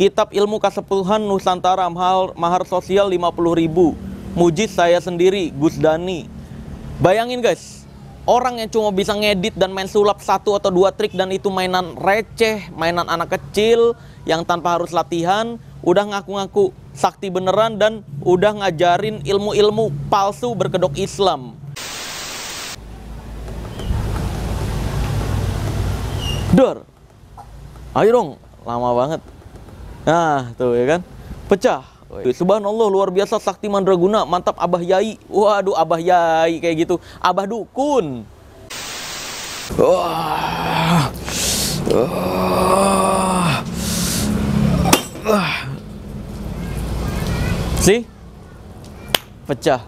Kitab Ilmu Kesepuhan Nusantara Mahal, Mahar Sosial 50.000. Mujiz saya sendiri, Gus Dani. Bayangin guys, orang yang cuma bisa ngedit dan main sulap satu atau dua trik dan itu mainan receh, mainan anak kecil yang tanpa harus latihan, udah ngaku-ngaku sakti beneran dan udah ngajarin ilmu-ilmu palsu berkedok Islam. Dor, ayo dong, lama banget. Nah, tuh ya kan, pecah. Subhanallah luar biasa sakti mandraguna, mantap Abah Yai. Waduh, Abah Yai kayak gitu. Abah dukun. Wah. Wah. Wah. Sih? Pecah.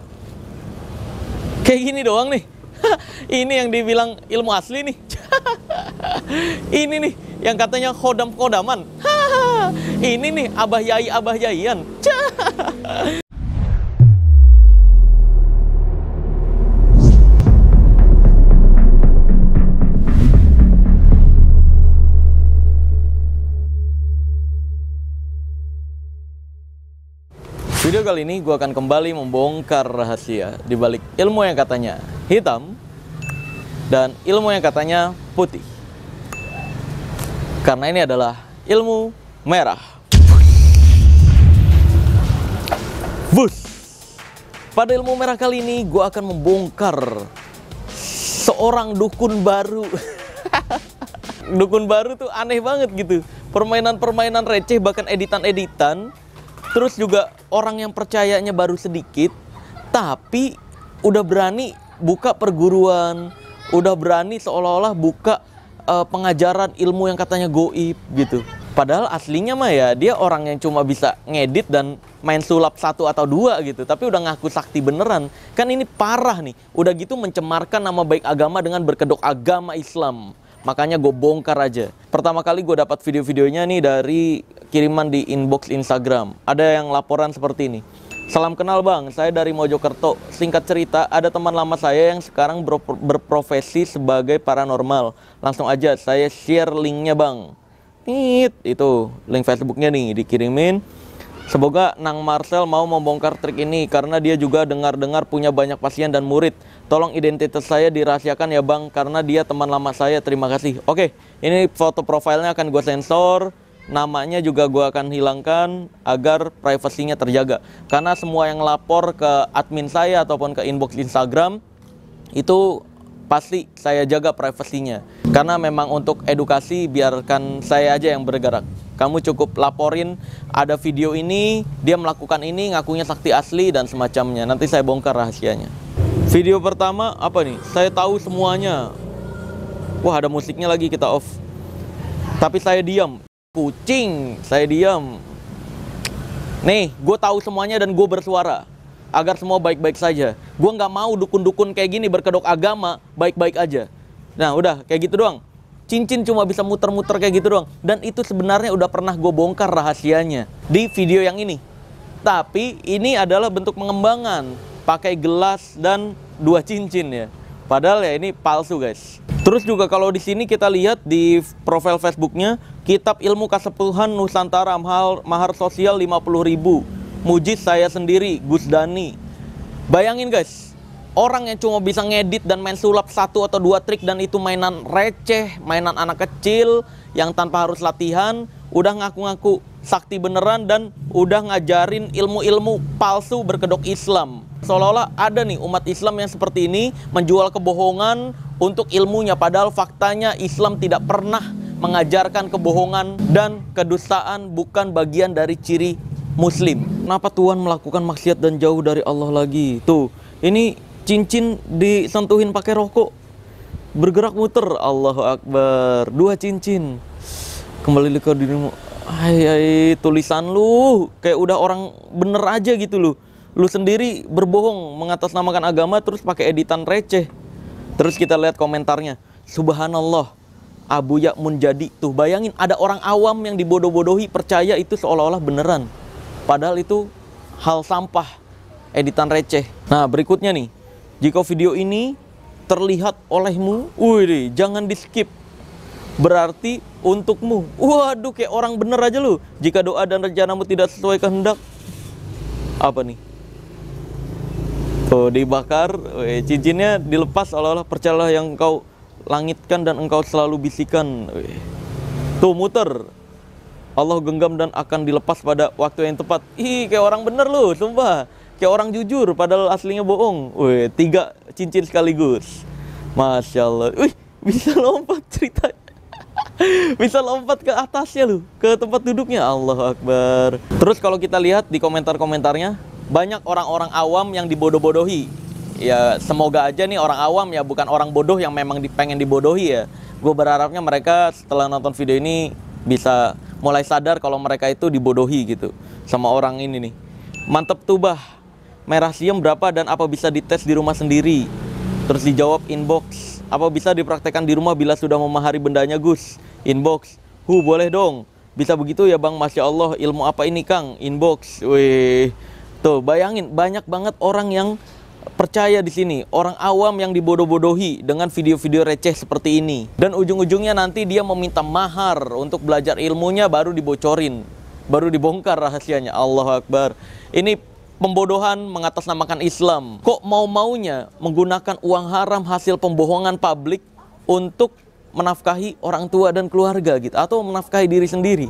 Kayak gini doang nih. Ini yang dibilang ilmu asli nih. Ini nih yang katanya kodam Ini nih abah yai abah yaian. Video kali ini gue akan kembali membongkar rahasia di balik ilmu yang katanya hitam dan ilmu yang katanya putih. Karena ini adalah ilmu merah. Bus. Pada ilmu merah kali ini gue akan membongkar seorang dukun baru. dukun baru tuh aneh banget gitu. Permainan-permainan receh bahkan editan-editan. Terus juga orang yang percayanya baru sedikit, tapi udah berani buka perguruan, udah berani seolah-olah buka uh, pengajaran ilmu yang katanya goib gitu. Padahal aslinya mah ya dia orang yang cuma bisa ngedit dan main sulap satu atau dua gitu. Tapi udah ngaku sakti beneran. Kan ini parah nih. Udah gitu mencemarkan nama baik agama dengan berkedok agama Islam. Makanya gue bongkar aja. Pertama kali gue dapat video-videonya nih dari kiriman di inbox Instagram. Ada yang laporan seperti ini. Salam kenal bang, saya dari Mojokerto. Singkat cerita, ada teman lama saya yang sekarang berprofesi sebagai paranormal. Langsung aja saya share linknya bang. Itu link Facebooknya nih dikirimin. Semoga Nang Marcel mau membongkar trik ini karena dia juga dengar-dengar punya banyak pasien dan murid. Tolong identitas saya dirahasiakan ya bang karena dia teman lama saya. Terima kasih. Oke, ini foto profilnya akan gue sensor. Namanya juga gue akan hilangkan agar privasinya terjaga. Karena semua yang lapor ke admin saya ataupun ke inbox Instagram itu pasti saya jaga privasinya. Karena memang untuk edukasi biarkan saya aja yang bergerak. Kamu cukup laporin ada video ini, dia melakukan ini, ngakunya sakti asli dan semacamnya. Nanti saya bongkar rahasianya. Video pertama apa nih? Saya tahu semuanya. Wah ada musiknya lagi kita off. Tapi saya diam. Kucing, saya diam. Nih, gue tahu semuanya dan gue bersuara agar semua baik-baik saja. Gue nggak mau dukun-dukun kayak gini berkedok agama baik-baik aja. Nah udah kayak gitu doang. Cincin cuma bisa muter-muter kayak gitu doang. Dan itu sebenarnya udah pernah gue bongkar rahasianya di video yang ini. Tapi ini adalah bentuk pengembangan pakai gelas dan dua cincin ya. Padahal ya ini palsu guys. Terus juga kalau di sini kita lihat di profil Facebooknya Kitab Ilmu Kesepuhan Nusantara Mahar Sosial 50.000. Mujiz saya sendiri, Gus Dani. Bayangin guys, orang yang cuma bisa ngedit dan main sulap satu atau dua trik dan itu mainan receh, mainan anak kecil yang tanpa harus latihan, udah ngaku-ngaku sakti beneran dan udah ngajarin ilmu-ilmu palsu berkedok Islam seolah-olah ada nih umat Islam yang seperti ini menjual kebohongan untuk ilmunya padahal faktanya Islam tidak pernah mengajarkan kebohongan dan kedustaan bukan bagian dari ciri muslim. Kenapa Tuhan melakukan maksiat dan jauh dari Allah lagi? Tuh, ini cincin disentuhin pakai rokok. Bergerak muter, Allahu Akbar. Dua cincin. Kembali ke dirimu. Hai, hai, tulisan lu kayak udah orang bener aja gitu loh lu sendiri berbohong mengatasnamakan agama terus pakai editan receh. Terus kita lihat komentarnya. Subhanallah. Abu Yakmun jadi tuh bayangin ada orang awam yang dibodoh-bodohi percaya itu seolah-olah beneran. Padahal itu hal sampah editan receh. Nah, berikutnya nih. Jika video ini terlihat olehmu, wih, jangan di skip. Berarti untukmu. Waduh, kayak orang bener aja lu. Jika doa dan rencanamu tidak sesuai kehendak, apa nih? Tuh dibakar, weh, cincinnya dilepas seolah-olah percayalah yang engkau langitkan dan engkau selalu bisikan. Weh. Tuh muter. Allah genggam dan akan dilepas pada waktu yang tepat. Ih, kayak orang bener lu, sumpah. Kayak orang jujur, padahal aslinya bohong. Wih, tiga cincin sekaligus. Masya Allah. Wih, bisa lompat ceritanya. bisa lompat ke atasnya lu, ke tempat duduknya. Allah Akbar. Terus kalau kita lihat di komentar-komentarnya, banyak orang-orang awam yang dibodoh-bodohi. Ya, semoga aja nih orang awam ya, bukan orang bodoh yang memang pengen dibodohi ya. Gue berharapnya mereka setelah nonton video ini bisa mulai sadar kalau mereka itu dibodohi gitu sama orang ini nih. Mantep tuh bah, merah siam berapa dan apa bisa dites di rumah sendiri? Terus dijawab inbox, apa bisa dipraktekkan di rumah bila sudah memahari bendanya Gus? Inbox, hu boleh dong. Bisa begitu ya bang, Masya Allah ilmu apa ini Kang? Inbox, wih Tuh, bayangin banyak banget orang yang percaya di sini, orang awam yang dibodoh-bodohi dengan video-video receh seperti ini. Dan ujung-ujungnya nanti dia meminta mahar untuk belajar ilmunya baru dibocorin, baru dibongkar rahasianya. Allah Akbar. Ini pembodohan mengatasnamakan Islam. Kok mau-maunya menggunakan uang haram hasil pembohongan publik untuk menafkahi orang tua dan keluarga gitu atau menafkahi diri sendiri.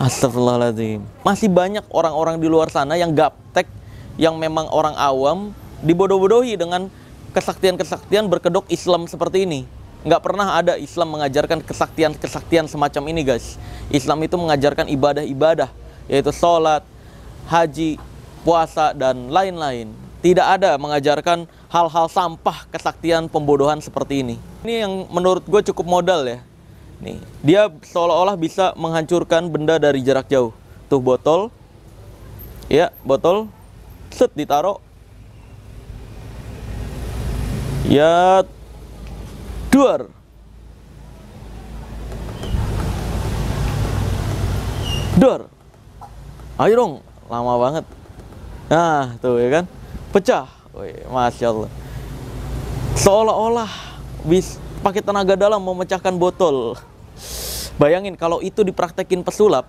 Astagfirullahaladzim. Masih banyak orang-orang di luar sana yang gaptek, yang memang orang awam, dibodoh-bodohi dengan kesaktian-kesaktian berkedok Islam seperti ini. Nggak pernah ada Islam mengajarkan kesaktian-kesaktian semacam ini guys. Islam itu mengajarkan ibadah-ibadah, yaitu sholat, haji, puasa, dan lain-lain. Tidak ada mengajarkan hal-hal sampah kesaktian pembodohan seperti ini. Ini yang menurut gue cukup modal ya Nih, dia seolah-olah bisa menghancurkan benda dari jarak jauh. Tuh botol. Ya, botol. Set ditaruh. Ya duar. Duar. Ayo dong, lama banget. Nah, tuh ya kan. Pecah. Wih, Masya Allah. Seolah-olah bis pakai tenaga dalam memecahkan botol. Bayangin kalau itu dipraktekin pesulap,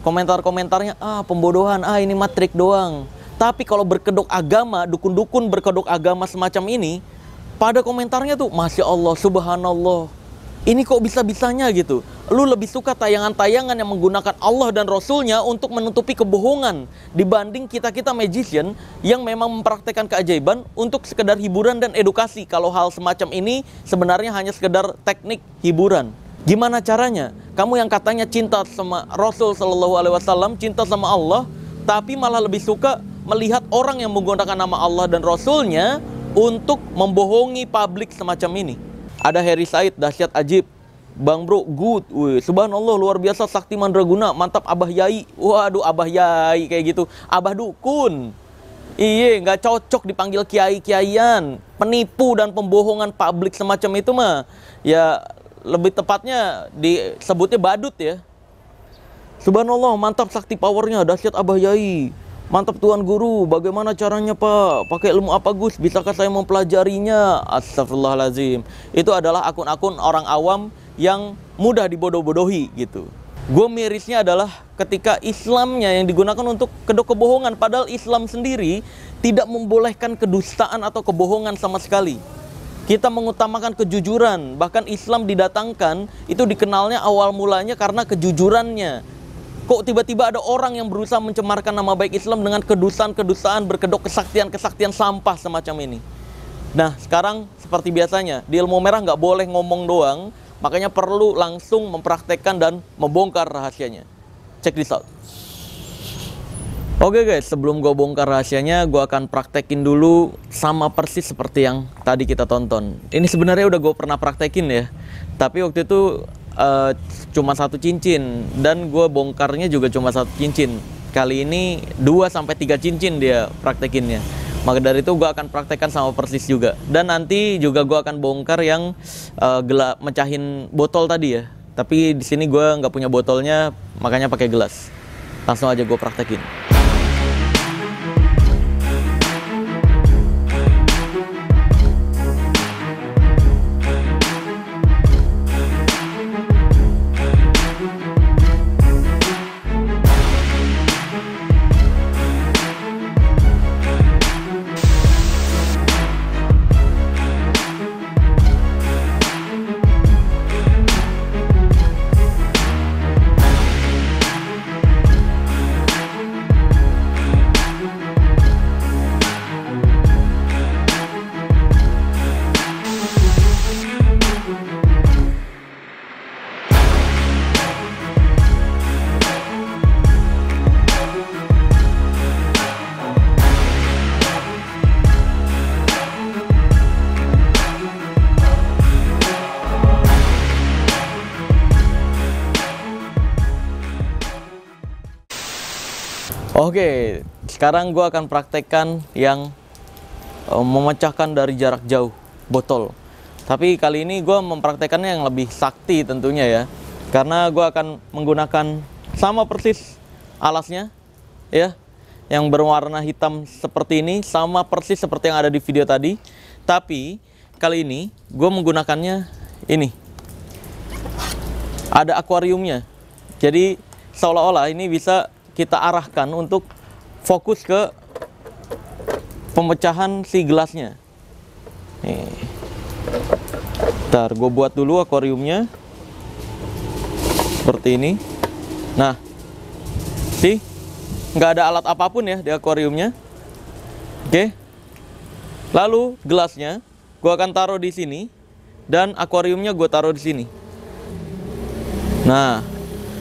komentar-komentarnya ah pembodohan, ah ini matrik doang. Tapi kalau berkedok agama, dukun-dukun berkedok agama semacam ini, pada komentarnya tuh Masya Allah, Subhanallah, ini kok bisa-bisanya gitu. Lu lebih suka tayangan-tayangan yang menggunakan Allah dan Rasulnya untuk menutupi kebohongan dibanding kita-kita magician yang memang mempraktekkan keajaiban untuk sekedar hiburan dan edukasi. Kalau hal semacam ini sebenarnya hanya sekedar teknik hiburan. Gimana caranya? Kamu yang katanya cinta sama Rasul Shallallahu Alaihi Wasallam, cinta sama Allah, tapi malah lebih suka melihat orang yang menggunakan nama Allah dan Rasulnya untuk membohongi publik semacam ini. Ada Harry Said, dahsyat ajib. Bang Bro, good. Wih, subhanallah luar biasa sakti mandraguna. Mantap Abah Yai. Waduh, Abah Yai kayak gitu. Abah dukun. Iya, nggak cocok dipanggil kiai-kiaian. Penipu dan pembohongan publik semacam itu mah. Ya, lebih tepatnya disebutnya badut ya. Subhanallah, mantap sakti powernya, dahsyat Abah Yai. Mantap Tuan Guru, bagaimana caranya Pak? Pakai ilmu apa Gus? Bisakah saya mempelajarinya? Astagfirullahaladzim. Itu adalah akun-akun orang awam yang mudah dibodoh-bodohi gitu. Gue mirisnya adalah ketika Islamnya yang digunakan untuk kedok kebohongan. Padahal Islam sendiri tidak membolehkan kedustaan atau kebohongan sama sekali. Kita mengutamakan kejujuran. Bahkan Islam didatangkan itu dikenalnya awal mulanya karena kejujurannya Kok tiba-tiba ada orang yang berusaha mencemarkan nama baik Islam dengan kedustaan-kedustaan berkedok kesaktian-kesaktian sampah semacam ini. Nah, sekarang seperti biasanya, di ilmu merah nggak boleh ngomong doang, makanya perlu langsung mempraktekkan dan membongkar rahasianya. Check this out. Oke guys, sebelum gue bongkar rahasianya, gue akan praktekin dulu sama persis seperti yang tadi kita tonton. Ini sebenarnya udah gue pernah praktekin ya, tapi waktu itu uh, cuma satu cincin. Dan gue bongkarnya juga cuma satu cincin. Kali ini 2 sampai tiga cincin dia praktekinnya. Maka dari itu gue akan praktekkan sama persis juga. Dan nanti juga gue akan bongkar yang uh, gelap mecahin botol tadi ya. Tapi di sini gue nggak punya botolnya makanya pakai gelas. Langsung aja gue praktekin Oke, sekarang gue akan praktekkan yang uh, memecahkan dari jarak jauh botol. Tapi kali ini gue mempraktekannya yang lebih sakti tentunya ya. Karena gue akan menggunakan sama persis alasnya ya. Yang berwarna hitam seperti ini sama persis seperti yang ada di video tadi. Tapi kali ini gue menggunakannya ini. Ada akuariumnya. Jadi seolah-olah ini bisa kita arahkan untuk fokus ke pemecahan si gelasnya. Ntar gue buat dulu akuariumnya seperti ini. Nah, sih nggak ada alat apa pun ya di akuariumnya. Oke. Lalu gelasnya gue akan taruh di sini dan akuariumnya gue taruh di sini. Nah,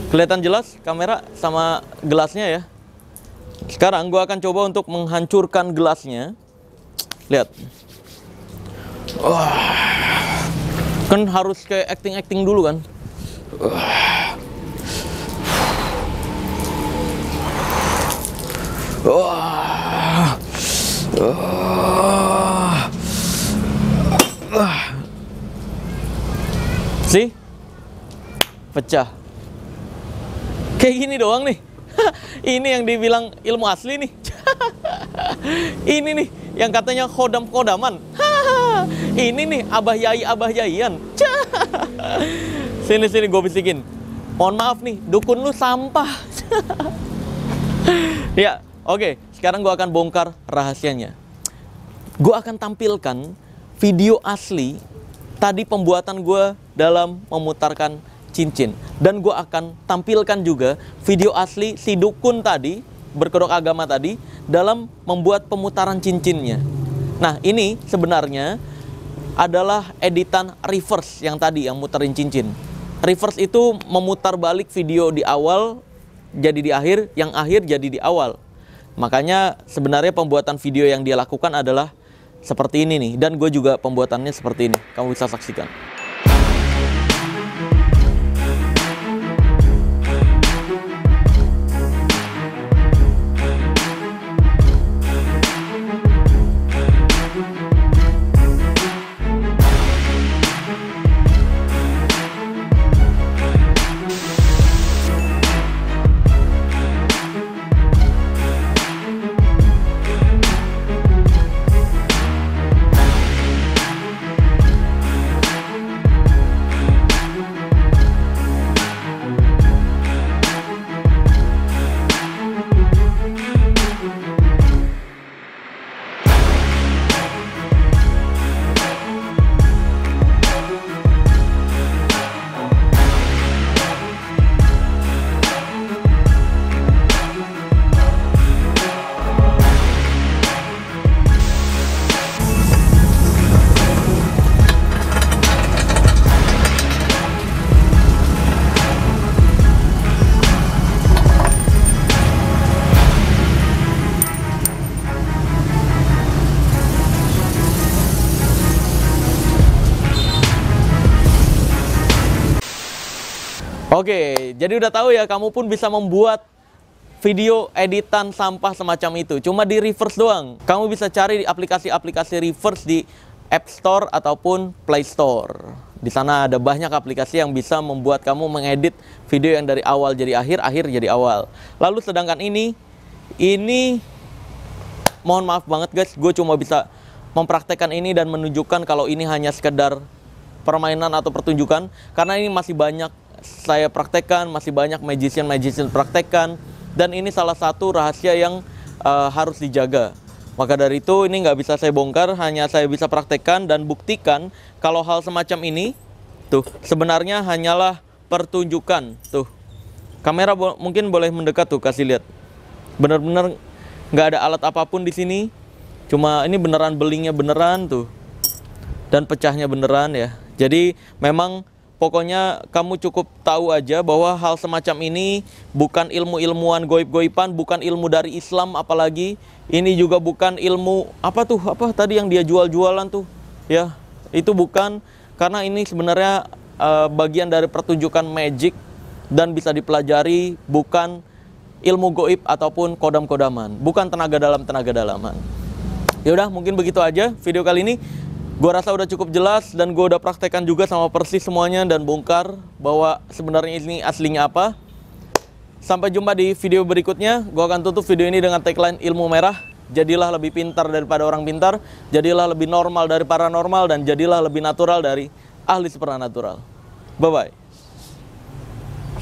kelihatan jelas kamera sama gelasnya ya. Sekarang gue akan coba untuk menghancurkan gelasnya. Lihat. Wah kan harus kayak acting acting dulu kan wah sih pecah kayak gini doang nih. Ini yang dibilang ilmu asli nih. Ini nih yang katanya kodam kodaman ini nih abah yai abah yaian sini sini gue bisikin. Mohon maaf nih dukun lu sampah. Ya oke. Okay. sekarang gue akan bongkar rahasianya. Gue akan tampilkan video asli tadi pembuatan gue dalam memutarkan cincin dan gue akan tampilkan juga video asli si dukun tadi berkedok agama tadi dalam membuat pemutaran cincinnya nah ini sebenarnya adalah editan reverse yang tadi yang muterin cincin. Reverse itu memutar balik video di awal jadi di akhir, yang akhir jadi di awal. Makanya sebenarnya pembuatan video yang dia lakukan adalah seperti ini nih dan gue juga pembuatannya seperti ini. Kamu bisa saksikan. Oke, jadi udah tahu ya kamu pun bisa membuat video editan sampah semacam itu. Cuma di reverse doang. Kamu bisa cari di aplikasi-aplikasi reverse di App Store ataupun Play Store. Di sana ada banyak aplikasi yang bisa membuat kamu mengedit video yang dari awal jadi akhir, akhir jadi awal. Lalu sedangkan ini, ini mohon maaf banget guys, gue cuma bisa mempraktekkan ini dan menunjukkan kalau ini hanya sekedar permainan atau pertunjukan karena ini masih banyak saya praktekkan, masih banyak magician-magician praktekkan, dan ini salah satu rahasia yang uh, harus dijaga. Maka dari itu ini nggak bisa saya bongkar, hanya saya bisa praktekkan dan buktikan kalau hal semacam ini, tuh sebenarnya hanyalah pertunjukan. Tuh, kamera bo mungkin boleh mendekat tuh, kasih lihat. Benar-benar nggak ada alat apa pun di sini, cuma ini beneran belingnya beneran tuh, dan pecahnya beneran ya. Jadi memang Pokoknya kamu cukup tahu aja bahwa hal semacam ini bukan ilmu ilmuwan goib-goiban, bukan ilmu dari Islam apalagi. Ini juga bukan ilmu apa tuh apa tadi yang dia jual-jualan tuh ya itu bukan karena ini sebenarnya uh, bagian dari pertunjukan magic dan bisa dipelajari bukan ilmu goib ataupun kodam-kodaman, bukan tenaga dalam tenaga dalaman. Ya udah, mungkin begitu aja video kali ini. Gue rasa udah cukup jelas dan gue udah praktekkan juga sama persis semuanya dan bongkar bahwa sebenarnya ini aslinya apa. Sampai jumpa di video berikutnya. Gue akan tutup video ini dengan tagline ilmu merah. Jadilah lebih pintar daripada orang pintar, jadilah lebih normal dari paranormal, dan jadilah lebih natural dari ahli supernatural. Bye-bye.